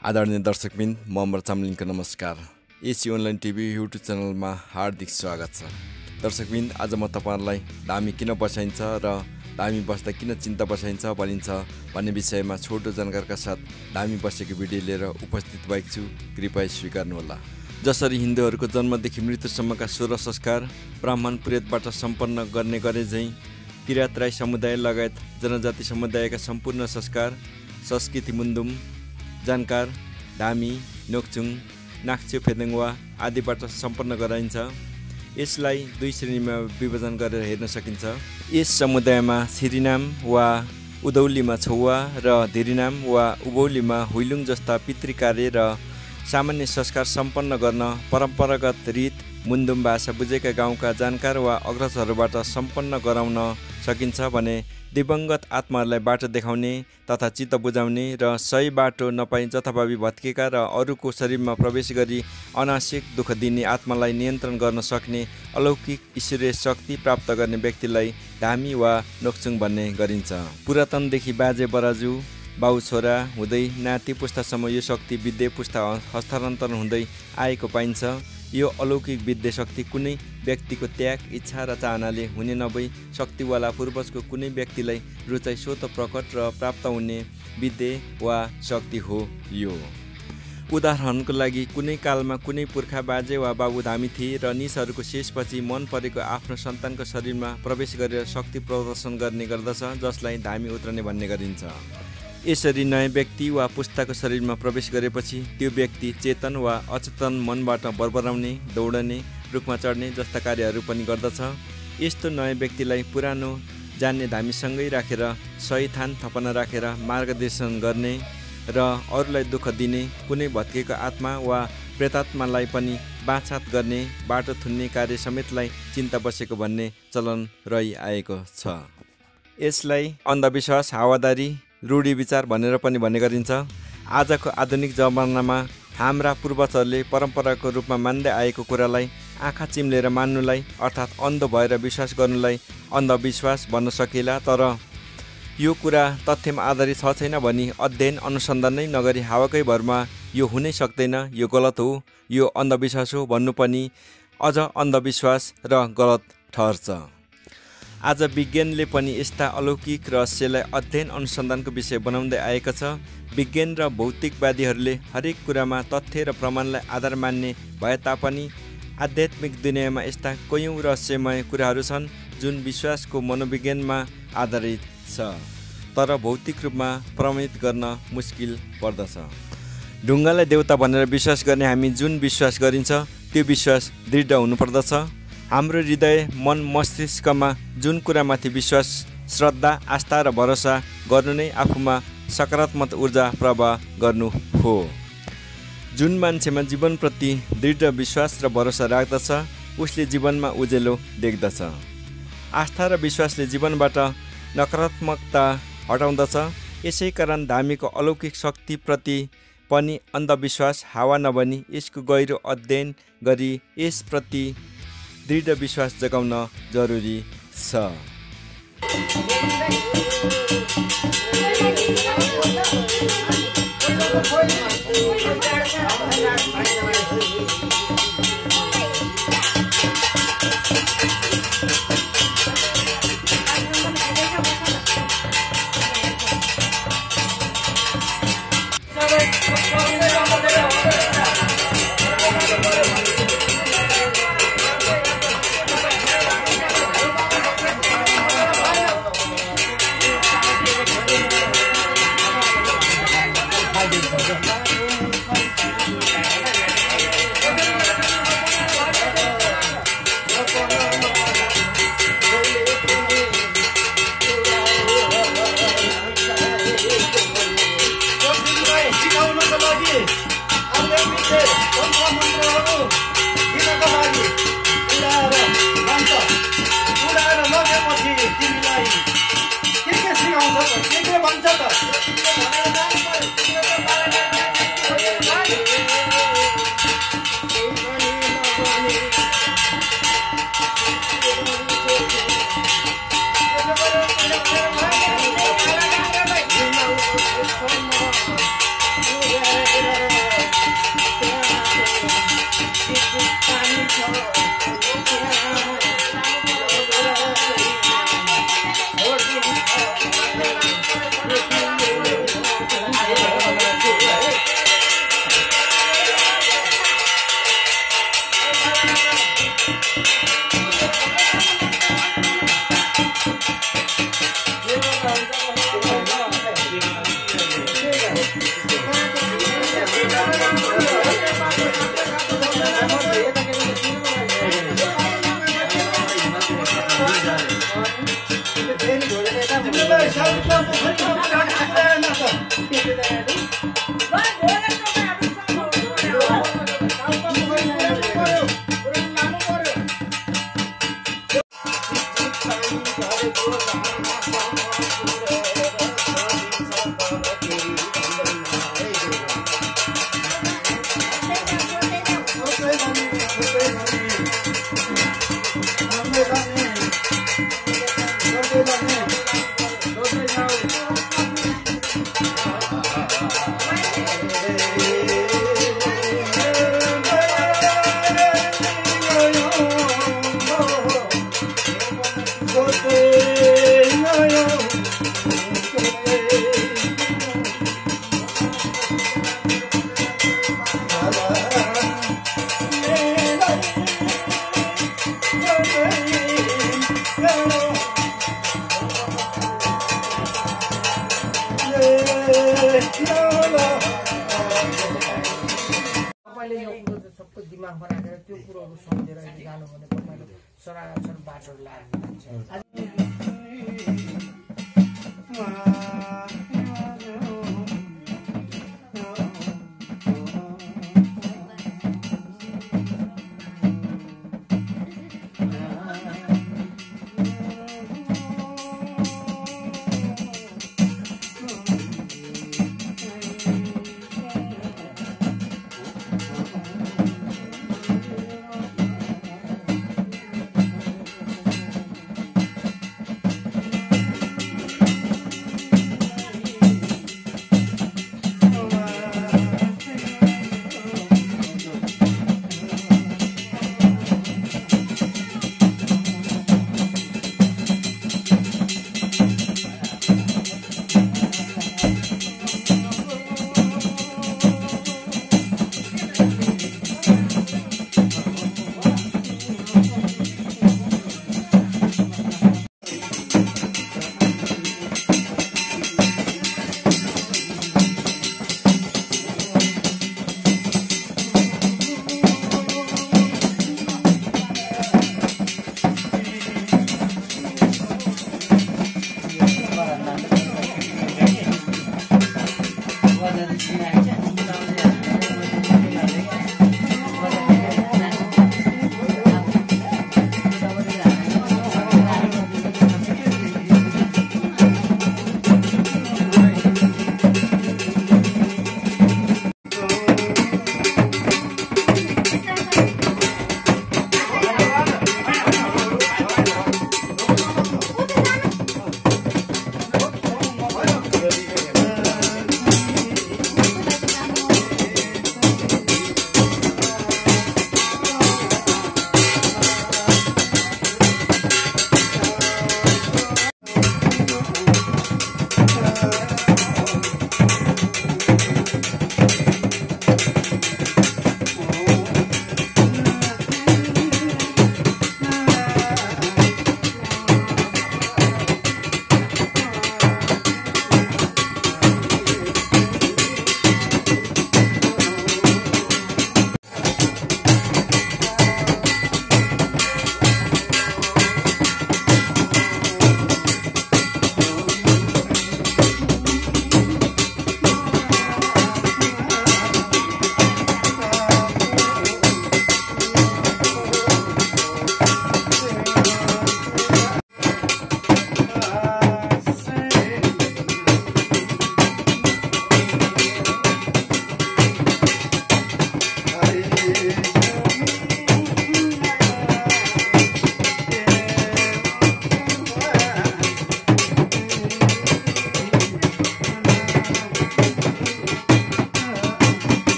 आदरणीय दर्शकबिन अमर चामलिङको नमस्कार। एसी अनलाइन टिभी युट्युब च्यानलमा हार्दिक स्वागत छ। दर्शकबिन आज म तपाईँहरूलाई धामी किन बसाइन्छ र धामी बस्दा किन चिन्ता बसाइन्छ भनिन्छ भन्ने विषयमा छोटो जानकारका साथ धामी बसेको भिडियो लिएर उपस्थित भएको छु। कृपया स्वीकार्नुहोला। जसरी हिन्दूहरूको जन्मदेखि मृत्युसम्मका सोह्र संस्कार ब्राह्मण प्रेतबाट सम्पन्न गर्ने गरे झैँ किरात राई समुदाय लगायत जनजाति समुदायका सम्पूर्ण संस्कार संस्कृति मुन्दुम जानकार धामी नोक्चुङ नाक्चो फेदेङ्वा आदिबाट सम्पन्न गराइन्छ। यसलाई दुई श्रेणीमा विभाजन गरेर हेर्न सकिन्छ। यस समुदायमा सिरिनाम वा उदौलीमा छौवा र धिरिनाम वा उबौलीमा हुइलुङ जस्ता पितृकार्य र सामान्य संस्कार सम्पन्न गर्न परम्परागत रीत मुन्दुम भाषा बुझेका गाउँका जानकार वा अग्रजहरूबाट सम्पन्न गराउन सकिन्छ भने दिवङ्गत आत्माहरूलाई बाटो देखाउने तथा चित्त बुझाउने र सही बाटो नपाई जथाभावी भत्केका र अरूको शरीरमा प्रवेश गरी अनावश्यक दुःख दिने आत्मालाई नियन्त्रण गर्न सक्ने अलौकिक ईश्वरीय शक्ति प्राप्त गर्ने व्यक्तिलाई धामी वा नोक्चुङ भन्ने गरिन्छ। पुरातनदेखि बाजे बराजु बाउ छोरा हुँदै नाति पुस्तासम्म यो शक्ति विद्या पुस्ता हस्तान्तरण हुँदै आएको पाइन्छ। यो अलौकिक विद्या शक्ति कुनै व्यक्तिको त्याग इच्छा र चाहनाले हुने नभई शक्तिवाला पूर्वजको कुनै व्यक्तिलाई रुचाइ स्वत प्रकट र प्राप्त हुने विद्या वा शक्ति हो यो। उदाहरणको लागि कुनै कालमा कुनै पुर्खा बाजे वा बाबु धामी थिए र निसहरूको शेषपछि मन परेको आफ्नो सन्तानको शरीरमा प्रवेश गरेर शक्ति प्रदर्शन गर्ने गर्दछ जसलाई धामी उत्रने भन्ने गरिन्छ। यसरी नयाँ व्यक्ति वा पुस्ताको शरीरमा प्रवेश गरेपछि त्यो व्यक्ति चेतन वा अचेतन मनबाट बरबराउने दौडने रुखमा चढ्ने जस्ता कार्यहरू पनि गर्दछ। यस्तो नयाँ व्यक्तिलाई पुरानो जान्ने धामीसँगै राखेर सही थान थपना राखेर मार्गदर्शन गर्ने र अरूलाई दुःख दिने कुनै भत्केको आत्मा वा प्रेतात्मालाई पनि बाछात गर्ने बाटो थुन्ने कार्य समेतलाई चिन्ता बसेको भन्ने चलन रहिआएको छ। यसलाई अन्धविश्वास हावादारी रूढी विचार भनेर पनि भन्ने गरिन्छ। आजको आधुनिक जमानामा हाम्रा पूर्वजहरूले परम्पराको रूपमा मान्दै आएको कुरालाई आँखा चिम्लेर मान्नुलाई अर्थात् अन्ध भएर विश्वास गर्नुलाई अन्धविश्वास भन्न सकिएला तर यो कुरा तथ्यमा आधारित छ छैन भनी अध्ययन अनुसन्धान नै नगरी हावाकै भरमा यो हुनै सक्दैन यो गलत हो यो अन्धविश्वास हो भन्नु पनि अझ अन्धविश्वास र गलत ठहर्छ। आज विज्ञानले पनि यस्ता अलौकिक रहस्यलाई अध्ययन अनुसन्धानको विषय बनाउँदै आएको छ। विज्ञान र भौतिकवादीहरूले हरेक कुरामा तथ्य र प्रमाणलाई आधार मान्ने भए तापनि आध्यात्मिक दुनियाँमा यस्ता कयौँ रहस्यमय कुराहरू छन् जुन विश्वासको मनोविज्ञानमा आधारित छ। तर भौतिक रूपमा प्रमाणित गर्न मुस्किल पर्दछ। ढुङ्गालाई देउता भनेर विश्वास गर्ने हामी जुन विश्वास गरिन्छ त्यो विश्वास दृढ हुनुपर्दछ। हाम्रो हृदय मन मस्तिष्कमा जुन कुरामाथि विश्वास श्रद्धा आस्था र भरोसा गर्नु नै आफूमा सकारात्मक ऊर्जा प्रवाह गर्नु हो। जुन मान्छेमा जीवनप्रति दृढ विश्वास र भरोसा राख्दछ उसले जीवनमा उजेलो देख्दछ। आस्था र विश्वासले जीवनबाट नकारात्मकता हटाउँदछ। यसै कारण धामीको अलौकिक शक्तिप्रति पनि अन्धविश्वास हावा नभनी यसको गहिरो अध्ययन गरी यसप्रति दृढ विश्वास जगाउन जरुरी छ। 아, 네. 네. 네, 내 방자다. Thank you. सबै दिमागमा राखेर त्यो कुरोहरू सम्झेर जानु भने तपाईँले सरासर बाटोहरू लाग्नु